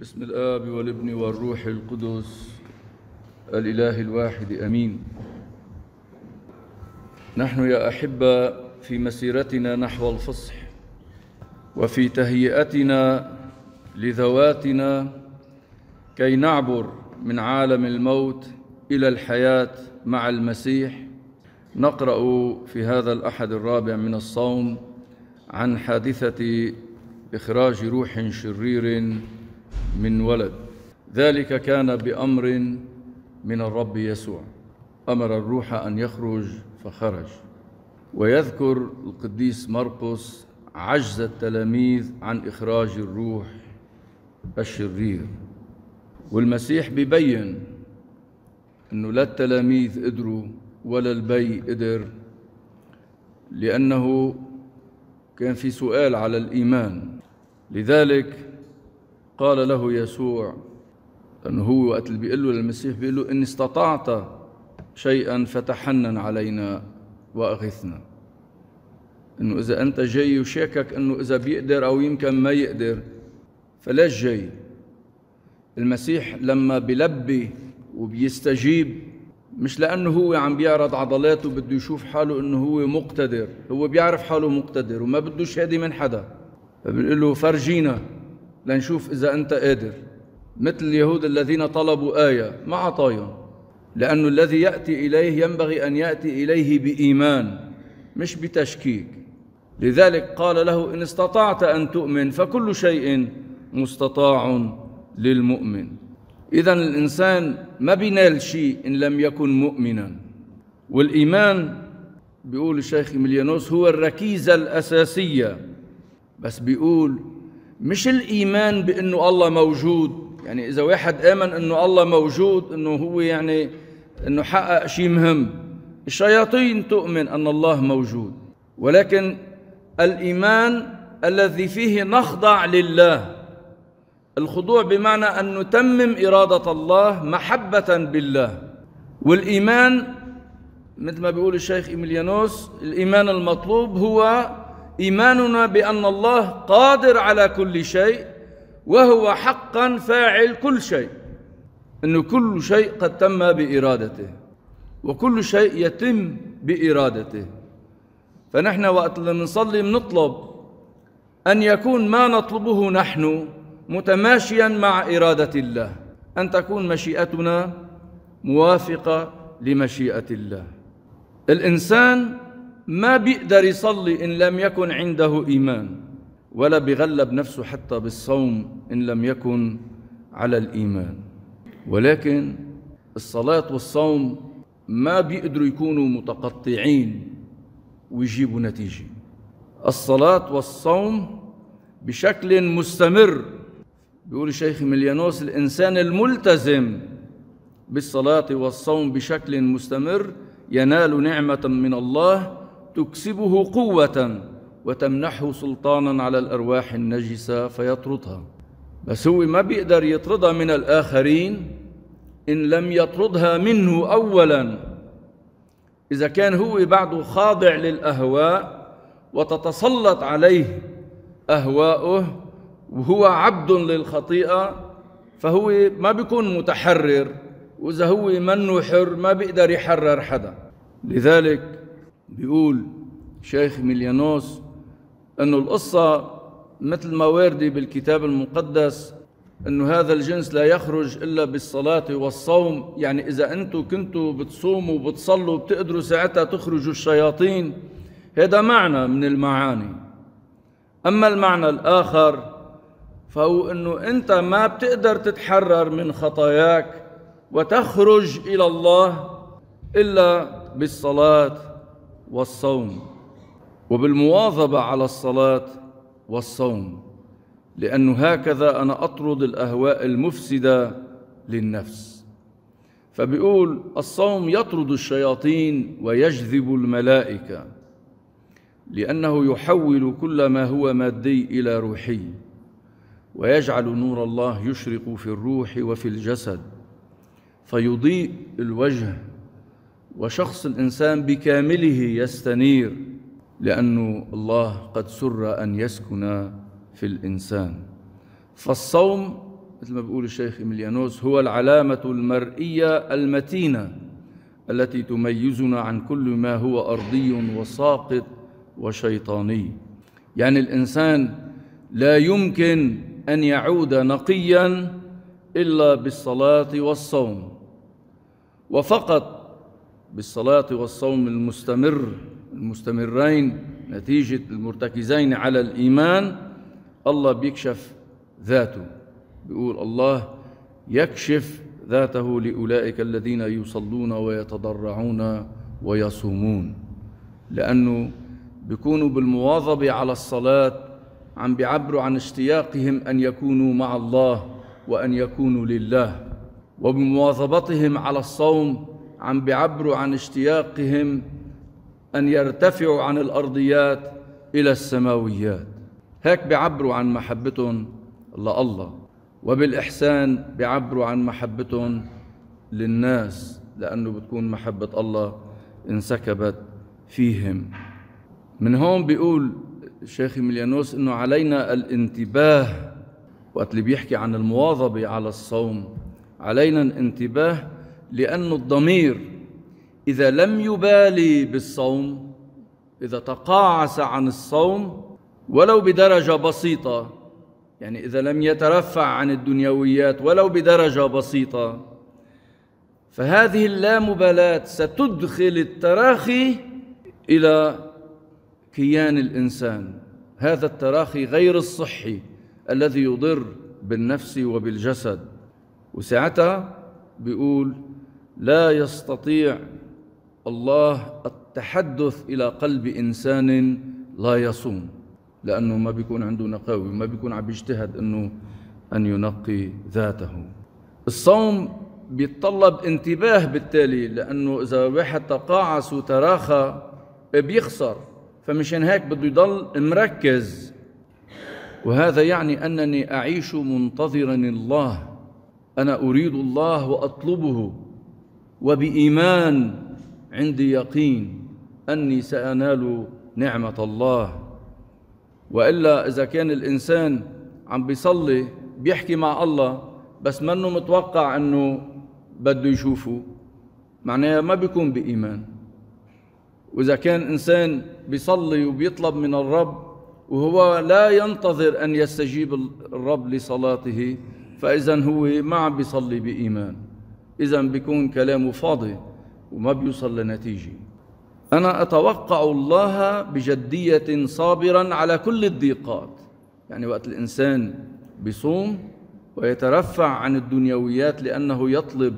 بسم الآب والابن والروح القدس الإله الواحد أمين. نحن يا أحبة في مسيرتنا نحو الفصح وفي تهيئتنا لذواتنا كي نعبر من عالم الموت إلى الحياة مع المسيح. نقرأ في هذا الأحد الرابع من الصوم عن حادثة إخراج روح شرير من ولد. ذلك كان بأمر من الرب يسوع. أمر الروح أن يخرج فخرج. ويذكر القديس مرقس عجز التلاميذ عن إخراج الروح الشرير. والمسيح بيبين أنه لا التلاميذ قدروا ولا البي قدر لأنه كان في سؤال على الإيمان. لذلك قال له يسوع أنه هو وقت اللي بيقول له للمسيح بيقول له إن استطعت شيئا فتحنن علينا وأغثنا. إنه إذا أنت جاي وشاكك إنه إذا بيقدر أو يمكن ما يقدر فليش جاي. المسيح لما بيلبي وبيستجيب مش لأنه هو عم بيعرض عضلاته بده يشوف حاله إنه هو مقتدر. هو بيعرف حاله مقتدر وما بده شهادة من حدا. فبنقول له فرجينا. لنشوف إذا أنت قادر. مثل اليهود الذين طلبوا آية ما عطاهم لأن الذي يأتي إليه ينبغي أن يأتي إليه بإيمان مش بتشكيك. لذلك قال له إن استطعت أن تؤمن فكل شيء مستطاع للمؤمن. إذا الإنسان ما بينال شيء إن لم يكن مؤمنا. والإيمان بيقول الشيخ مليانوس هو الركيزة الأساسية. بس بيقول مش الإيمان بأنه الله موجود. يعني إذا واحد آمن أنه الله موجود أنه هو يعني أنه حقق شيء مهم. الشياطين تؤمن أن الله موجود. ولكن الإيمان الذي فيه نخضع لله. الخضوع بمعنى أن نتمم إرادة الله محبة بالله. والإيمان مثل ما بيقول الشيخ إميليانوس الإيمان المطلوب هو إيماننا بأن الله قادر على كل شيء وهو حقا فاعل كل شيء. أنه كل شيء قد تم بإرادته وكل شيء يتم بإرادته. فنحن وقت اللي نصلي بنطلب أن يكون ما نطلبه نحن متماشيا مع إرادة الله. أن تكون مشيئتنا موافقة لمشيئة الله. الإنسان ما بيقدر يصلي إن لم يكن عنده إيمان ولا بيغلب نفسه حتى بالصوم إن لم يكن على الإيمان. ولكن الصلاة والصوم ما بيقدروا يكونوا متقطعين ويجيبوا نتيجة. الصلاة والصوم بشكل مستمر. بيقول الشيخ مليانوس الإنسان الملتزم بالصلاة والصوم بشكل مستمر ينال نعمة من الله تكسبه قوة وتمنحه سلطانا على الأرواح النجسة فيطردها. بس هو ما بيقدر يطردها من الآخرين إن لم يطردها منه أولا. إذا كان هو بعده خاضع للأهواء وتتسلط عليه أهواؤه وهو عبد للخطيئة فهو ما بيكون متحرر. وإذا هو منه حر ما بيقدر يحرر حدا. لذلك بيقول شيخ ميليانوس أنه القصة مثل ما واردة بالكتاب المقدس أنه هذا الجنس لا يخرج إلا بالصلاة والصوم يعني إذا أنتم كنتوا بتصوموا وبتصلوا بتقدروا ساعتها تخرجوا الشياطين. هذا معنى من المعاني. أما المعنى الآخر فهو أنه أنت ما بتقدر تتحرر من خطاياك وتخرج إلى الله إلا بالصلاة والصوم. وبالمواظبة على الصلاة والصوم لأنه هكذا أنا أطرد الأهواء المفسدة للنفس. فبيقول الصوم يطرد الشياطين ويجذب الملائكة لأنه يحول كل ما هو مادي إلى روحي ويجعل نور الله يشرق في الروح وفي الجسد فيضيء الوجه وشخص الإنسان بكامله يستنير لأن الله قد سر أن يسكن في الإنسان. فالصوم مثل ما بيقول الشيخ إمليانوس هو العلامة المرئية المتينة التي تميزنا عن كل ما هو أرضي وساقط وشيطاني. يعني الإنسان لا يمكن أن يعود نقيا إلا بالصلاة والصوم. وفقط بالصلاة والصوم المستمر المستمرين نتيجة المرتكزين على الإيمان الله بيكشف ذاته. بيقول الله يكشف ذاته لأولئك الذين يصلون ويتضرعون ويصومون. لأنه بيكونوا بالمواظبة على الصلاة عم بيعبروا عن اشتياقهم أن يكونوا مع الله وأن يكونوا لله. وبمواظبتهم على الصوم عم بيعبروا عن اشتياقهم أن يرتفعوا عن الأرضيات إلى السماويات. هيك بيعبروا عن محبتهم لله وبالإحسان بيعبروا عن محبتهم للناس لأنه بتكون محبة الله انسكبت فيهم. من هون بيقول الشيخ مليانوس إنه علينا الانتباه وقت اللي بيحكي عن المواظبة على الصوم علينا الانتباه لأن الضمير إذا لم يبالي بالصوم إذا تقاعس عن الصوم ولو بدرجة بسيطة يعني إذا لم يترفع عن الدنيويات ولو بدرجة بسيطة فهذه اللامبالاة ستدخل التراخي إلى كيان الإنسان. هذا التراخي غير الصحي الذي يضر بالنفس وبالجسد. وساعتها بيقول لا يستطيع الله التحدث إلى قلب إنسان لا يصوم لأنه ما بيكون عنده نقاوي ما بيكون عم بيجتهد أنه أن ينقي ذاته. الصوم بيتطلب انتباه بالتالي لأنه إذا واحد تقاعس وتراخى بيخسر فمشان هيك بده يضل مركز. وهذا يعني أنني أعيش منتظرا الله أنا أريد الله وأطلبه. وبإيمان عندي يقين أني سأنال نعمة الله. وإلا إذا كان الإنسان عم بيصلي بيحكي مع الله بس منه متوقع أنه بده يشوفه معناها ما بيكون بإيمان. وإذا كان إنسان بيصلي وبيطلب من الرب وهو لا ينتظر أن يستجيب الرب لصلاته فإذا هو ما عم بيصلي بإيمان. إذا بيكون كلامه فاضي وما بيوصل لنتيجة. أنا أتوقع الله بجدية صابرا على كل الضيقات. يعني وقت الإنسان بيصوم ويترفع عن الدنيويات لأنه يطلب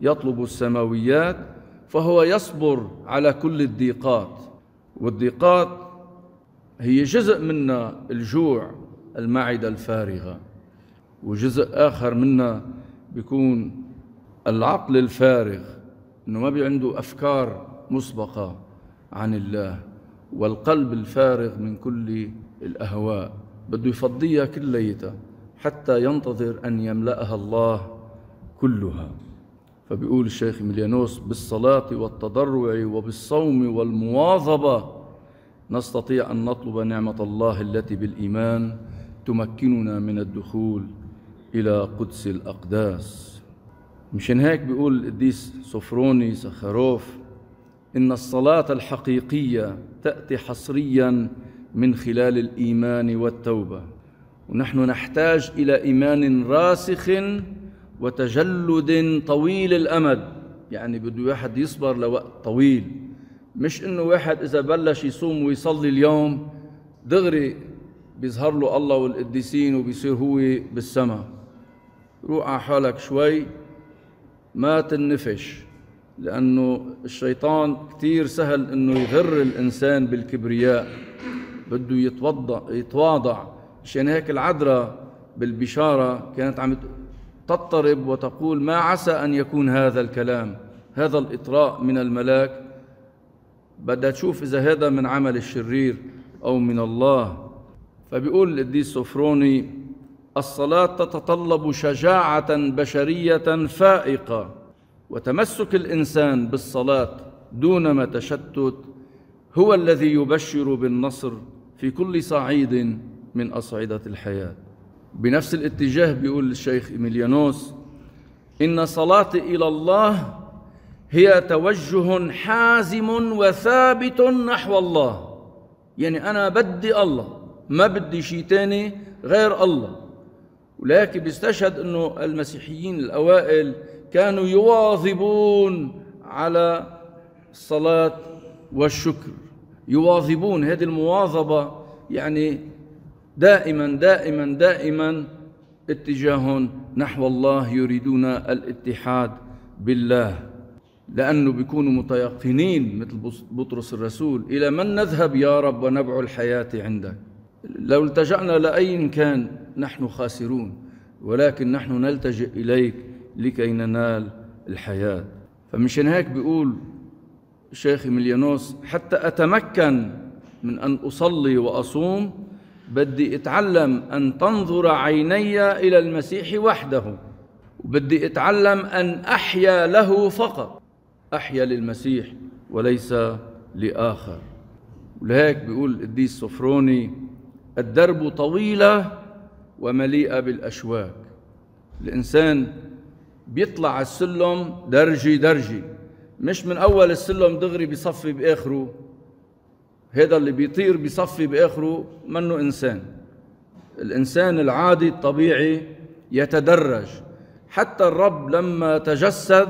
يطلب السماويات فهو يصبر على كل الضيقات. والضيقات هي جزء منا الجوع المعدة الفارغة. وجزء آخر منا بيكون العقل الفارغ إنه ما بي عنده أفكار مسبقة عن الله والقلب الفارغ من كل الأهواء بده يفضيها كليتها حتى ينتظر أن يملأها الله كلها. فبيقول الشيخ مليانوس بالصلاة والتضرع وبالصوم والمواظبة نستطيع أن نطلب نعمة الله التي بالإيمان تمكننا من الدخول إلى قدس الأقداس. مشان هيك بيقول القديس صفروني سخروف؟ إن الصلاة الحقيقية تأتي حصريا من خلال الإيمان والتوبة ونحن نحتاج إلى إيمان راسخ وتجلد طويل الأمد. يعني بده واحد يصبر لوقت طويل. مش إنه واحد إذا بلش يصوم ويصلي اليوم دغري بيظهر له الله والقديسين وبيصير هو بالسماء روح على حالك شوي. ما تنفش لأنه الشيطان كثير سهل أنه يغر الإنسان بالكبرياء بده يتوضع يتواضع. عشان هيك العذراء بالبشارة كانت عم تضطرب وتقول ما عسى أن يكون هذا الكلام هذا الإطراء من الملاك. بدها تشوف إذا هذا من عمل الشرير أو من الله. فبيقول القديس سفروني الصلاة تتطلب شجاعة بشرية فائقة وتمسك الإنسان بالصلاة دونما تشتت هو الذي يبشر بالنصر في كل صعيد من أصعدة الحياة. بنفس الاتجاه بيقول الشيخ إميليانوس إن صلاتي إلى الله هي توجه حازم وثابت نحو الله. يعني أنا بدي الله ما بدي شيء تاني غير الله. ولكن بيستشهد أنه المسيحيين الأوائل كانوا يواظبون على الصلاة والشكر. يواظبون هذه المواظبة يعني دائما دائما دائما اتجاه نحو الله يريدون الاتحاد بالله. لأنه بيكونوا متيقنين مثل بطرس الرسول إلى من نذهب يا رب ونبع الحياة عندك؟ لو التجأنا لأي كان نحن خاسرون ولكن نحن نلتجئ إليك لكي ننال الحياة. فمشان هيك بيقول الشيخ مليانوس حتى أتمكن من أن أصلي وأصوم بدي أتعلم أن تنظر عيني إلى المسيح وحده وبدي أتعلم أن أحيا له فقط. أحيا للمسيح وليس لآخر. ولهيك بيقول القديس صفروني الدرب طويلة ومليئة بالأشواك. الإنسان بيطلع السلم درجي درجي. مش من أول السلم دغري بيصفي بآخره. هذا اللي بيطير بيصفي بآخره منه إنسان. الإنسان العادي الطبيعي يتدرج. حتى الرب لما تجسد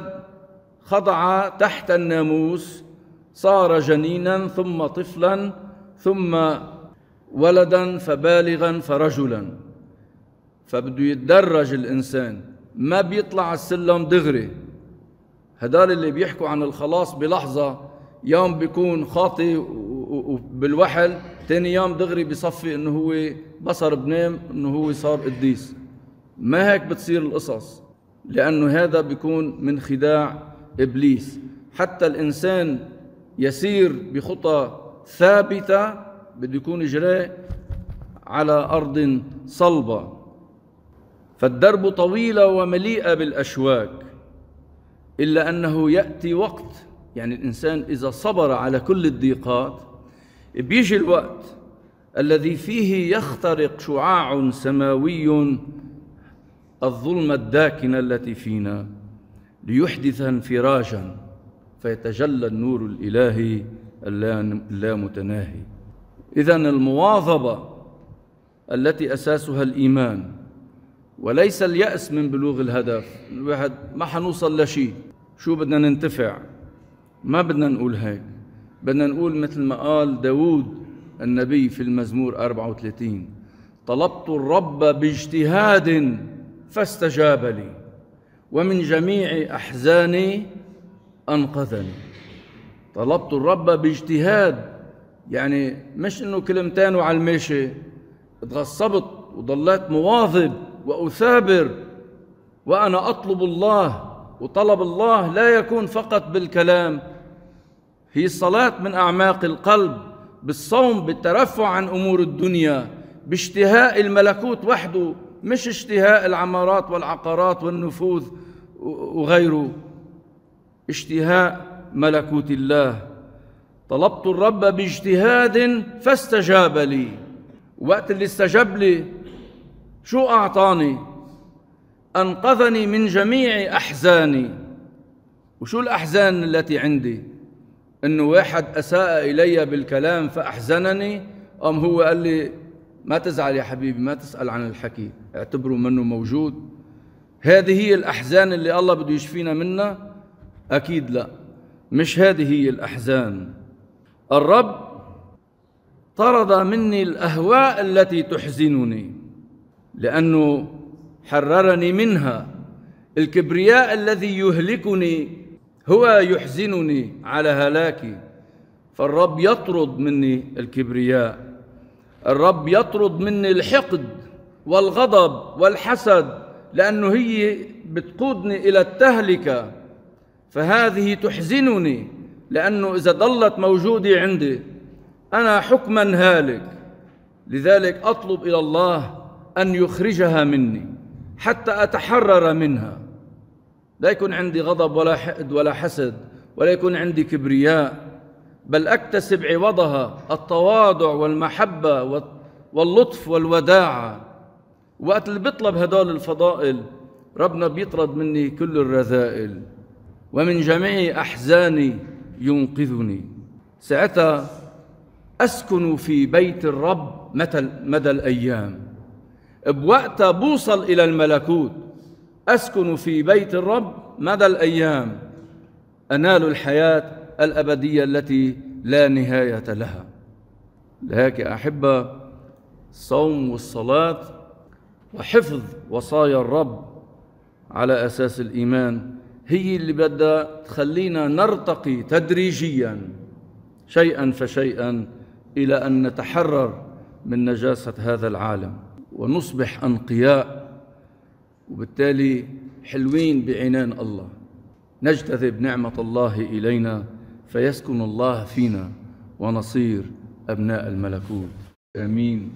خضع تحت الناموس صار جنينا ثم طفلا ثم ولدا فبالغا فرجلا. فبده يتدرج الإنسان. ما بيطلع السلم دغري. هدول اللي بيحكوا عن الخلاص بلحظة يوم بيكون خاطي وبالوحل تاني يوم دغري بيصفي إنه هو بصر بنام إنه هو صار قديس. ما هيك بتصير القصص؟ لأنه هذا بيكون من خداع إبليس. حتى الإنسان يسير بخطى ثابتة بده يكون إجراه على أرض صلبة. فالدرب طويلة ومليئة بالأشواك إلا أنه يأتي وقت يعني الإنسان إذا صبر على كل الضيقات بيجي الوقت الذي فيه يخترق شعاع سماوي الظلمة الداكنة التي فينا ليحدث انفراجا فيتجلى النور الإلهي اللامتناهي. إذا المواظبة التي أساسها الإيمان وليس اليأس من بلوغ الهدف. الواحد ما حنوصل لشيء شو بدنا ننتفع؟ ما بدنا نقول هيك. بدنا نقول مثل ما قال داود النبي في المزمور 34 طلبت الرب باجتهاد فاستجاب لي ومن جميع أحزاني أنقذني. طلبت الرب باجتهاد يعني مش إنه كلمتين وعلى الماشي اتغصبت وضليت مواظب. وأثابر وأنا أطلب الله وطلب الله لا يكون فقط بالكلام. هي الصلاة من أعماق القلب بالصوم بالترفع عن أمور الدنيا باشتهاء الملكوت وحده مش اشتهاء العمارات والعقارات والنفوذ وغيره. اشتهاء ملكوت الله. طلبت الرب باجتهاد فاستجاب لي. وقت اللي استجاب لي شو أعطاني؟ أنقذني من جميع أحزاني. وشو الأحزان التي عندي؟ إنه واحد أساء إلي بالكلام فأحزنني أم هو قال لي ما تزعل يا حبيبي ما تسأل عن الحكي اعتبره منه موجود. هذه هي الأحزان اللي الله بده يشفينا منها؟ أكيد لا. مش هذه هي الأحزان. الرب طرد مني الأهواء التي تحزنني. لأنه حررني منها. الكبرياء الذي يهلكني هو يحزنني على هلاكي. فالرب يطرد مني الكبرياء. الرب يطرد مني الحقد والغضب والحسد لأنه هي بتقودني إلى التهلكة. فهذه تحزنني لأنه إذا ضلت موجودة عندي أنا حكما هالك. لذلك أطلب إلى الله أن يخرجها مني حتى أتحرر منها. لا يكون عندي غضب ولا حقد ولا حسد ولا يكون عندي كبرياء بل أكتسب عوضها التواضع والمحبة واللطف والوداعة. وقت اللي بيطلب هدول الفضائل ربنا بيطرد مني كل الرذائل. ومن جميع أحزاني ينقذني. ساعتها أسكن في بيت الرب متى مدى الأيام. بوقتها بوصل إلى الملكوت. أسكن في بيت الرب مدى الأيام. أنال الحياة الأبدية التي لا نهاية لها. لهيك أحبة الصوم والصلاة وحفظ وصايا الرب على أساس الإيمان هي اللي بدها تخلينا نرتقي تدريجيا شيئا فشيئا إلى أن نتحرر من نجاسة هذا العالم. ونصبح أنقياء وبالتالي حلوين بعنان الله. نجتذب نعمة الله إلينا فيسكن الله فينا ونصير أبناء الملكوت. آمين.